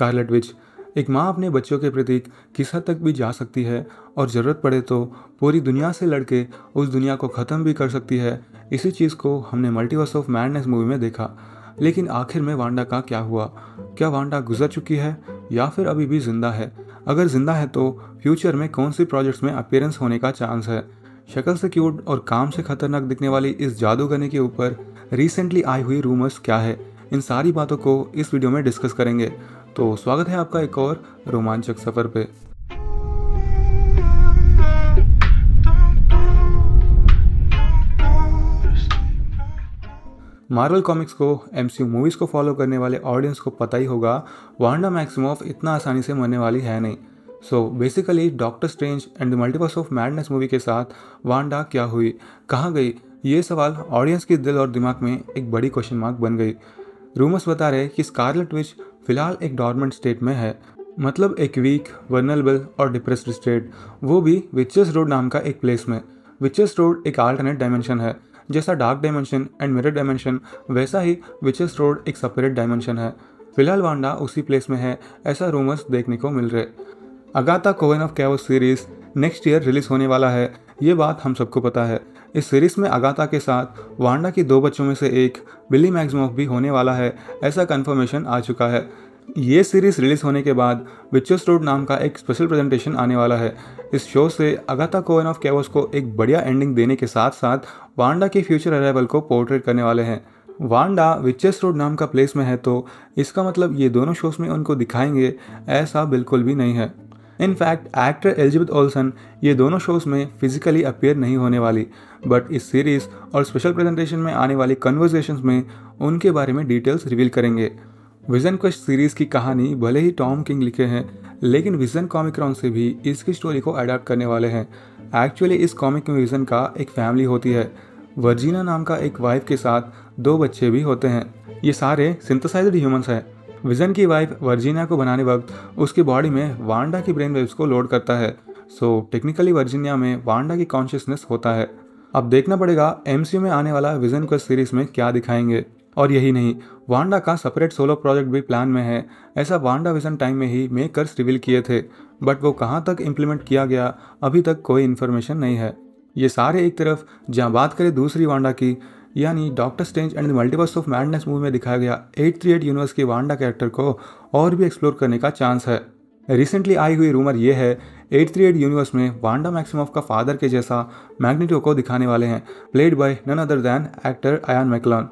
Scarlet Witch एक माँ अपने बच्चों के प्रति किस हद तक भी जा सकती है और ज़रूरत पड़े तो पूरी दुनिया से लड़के उस दुनिया को ख़त्म भी कर सकती है। इसी चीज़ को हमने मल्टीवर्स ऑफ़ मैडनेस मूवी में देखा। लेकिन आखिर में वांडा का क्या हुआ? क्या वांडा गुजर चुकी है या फिर अभी भी ज़िंदा है? अगर ज़िंदा है तो फ्यूचर में कौन सी प्रोजेक्ट्स में अपेयरेंस होने का चांस है? शक्ल से क्यूट और काम से खतरनाक दिखने वाली इस जादूगरनी के ऊपर रिसेंटली आई हुई रूमर्स क्या है? इन सारी बातों को इस वीडियो में डिस्कस करेंगे। तो स्वागत है आपका एक और रोमांचक सफ़र पे। मार्वल कॉमिक्स को एमसीयू मूवीज़ को फॉलो करने वाले ऑडियंस को पता ही होगा, वांडा मैक्सिमोफ इतना आसानी से मरने वाली है नहीं। So basically Doctor Strange and the Multiverse of Madness movie के साथ वांडा क्या हुई, कहाँ गई, ये सवाल ऑडियंस के दिल और दिमाग में एक बड़ी क्वेश्चन मार्क बन गई। रूमर्स बता रहे कि स्कारलेट विच फ़िलहाल एक डॉर्मेंट स्टेट में है मतलब एक वीक वर्नरेबल और डिप्रेस्ड स्टेट वो भी विचेस रोड नाम का एक प्लेस में। विचेस रोड एक आल्टरनेट डायमेंशन है, जैसा dark dimension and mirror dimension वैसा ही विचेस रोड एक सेपरेट डायमेंशन है। फ़िलहाल वांडा उसी प्लेस में है, ऐसा रूमर्स देखने को मिल रहे। Agatha Coven of Chaos series next year release होने वाला है, ये बात हम सबको पता है। इस सीरीज़ में अगाता के साथ, वांडा की दो बच्चों में से एक बिली मैक्समोफ भी होने वाला है, ऐसा कन्फर्मेशन आ चुका है। ये सीरीज़ रिलीज़ होने के बाद विचेस रोड नाम का एक स्पेशल प्रेजेंटेशन आने वाला है। इस शो से अगाता कोवन ऑफ़ कैवस को एक बढ़िया एंडिंग देने के साथ साथ वांडा के फ्यूचर अराइवल को पोर्ट्रेट करने वाले हैं। वांडा विचेस रोड नाम का प्लेस में है तो इसका मतलब ये दोनों शोज़ में उनको दिखाएँगे, ऐसा बिल्कुल भी नहीं है। इनफैक्ट एक्टर एलिजबेथ ओल्सन ये दोनों शोज़ में फिजिकली अपेयर नहीं होने वाली बट इस सीरीज़ और स्पेशल प्रेजेंटेशन में आने वाली कन्वर्जेशन में उनके बारे में डिटेल्स रिवील करेंगे। विजन क्वेस्ट सीरीज़ की कहानी भले ही टॉम किंग लिखे हैं, लेकिन विजन कॉमिक्रॉन से भी इसकी स्टोरी को अडाप्ट करने वाले हैं। एक्चुअली इस कॉमिक में विजन का एक फैमिली होती है। वर्जीना नाम का एक वाइफ के साथ दो बच्चे भी होते हैं। ये सारे सिंथेसाइज्ड ह्यूमंस हैं। विजन की वाइफ वर्जीनिया को बनाने वक्त उसकी बॉडी में वांडा की ब्रेन वेव्स को लोड करता है। सो टेक्निकली वर्जीनिया में वांडा की कॉन्शियसनेस होता है। अब देखना पड़ेगा एम में आने वाला विजन को सीरीज़ में क्या दिखाएँगे। और यही नहीं वांडा का सेपरेट सोलो प्रोजेक्ट भी प्लान में है। ऐसा वांडा विजन टाइम में ही मेकर्स रिवील किए थे। बट वो कहाँ तक इम्प्लीमेंट किया गया, अभी तक कोई इन्फॉर्मेशन नहीं है। ये सारे एक तरफ़, जहाँ बात करें दूसरी वांडा की यानी Doctor Strange and the Multiverse of Madness movie में दिखाया गया एट थ्री एट यूनिवर्स के वांडा कैरेक्टर को और भी एक्सप्लोर करने का चांस है। रिसेंटली आई हुई रूमर यह है, एट थ्री एट यूनिवर्स में वांडा मैक्सिमोफ का फादर के जैसा मैग्नेटो को दिखाने वाले हैं played by none other than actor Ian McKellen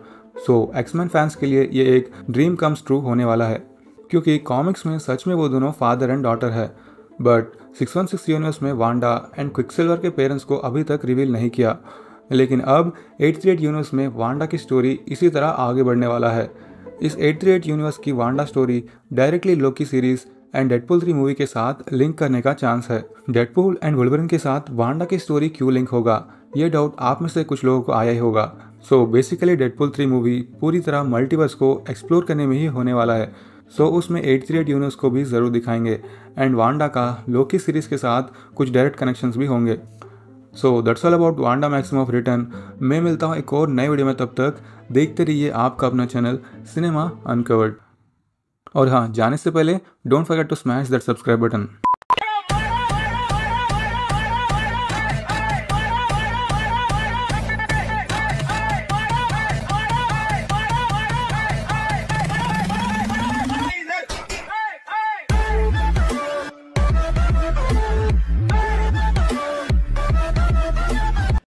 so X-Men fans के लिए ये एक ड्रीम कम्स ट्रू होने वाला है, क्योंकि कॉमिक्स में सच में वो दोनों फादर एंड डॉटर है। But six one six universe में वांडा एंड क्विकसिल्वर के पेरेंट्स को अभी तक रिवील नहीं किया। लेकिन अब एट थ्री एट यूनिवर्स में वांडा की स्टोरी इसी तरह आगे बढ़ने वाला है। इस एट थ्री एट यूनिवर्स की Wanda story directly Loki series and Deadpool three movie के साथ लिंक करने का चांस है। डेडपुल एंड वुलवरिन के साथ वांडा की स्टोरी क्यों लिंक होगा? ये डाउट आप में से कुछ लोगों को आया ही होगा। So basically Deadpool three movie पूरी तरह मल्टीवर्स को एक्सप्लोर करने में ही होने वाला है। सो so, उसमें एट थ्री एट यूनिवर्स को भी ज़रूर दिखाएँगे। एंड वांडा का लोकी सीरीज़ के साथ कुछ डायरेक्ट कनेक्शंस भी होंगे। So that's all about Wanda maximum of return मैं मिलता हूँ एक और नए वीडियो में, तब तक देखते रहिए आपका अपना चैनल सिनेमा अनकवर्ड और हाँ जाने से पहले don't forget to smash that subscribe button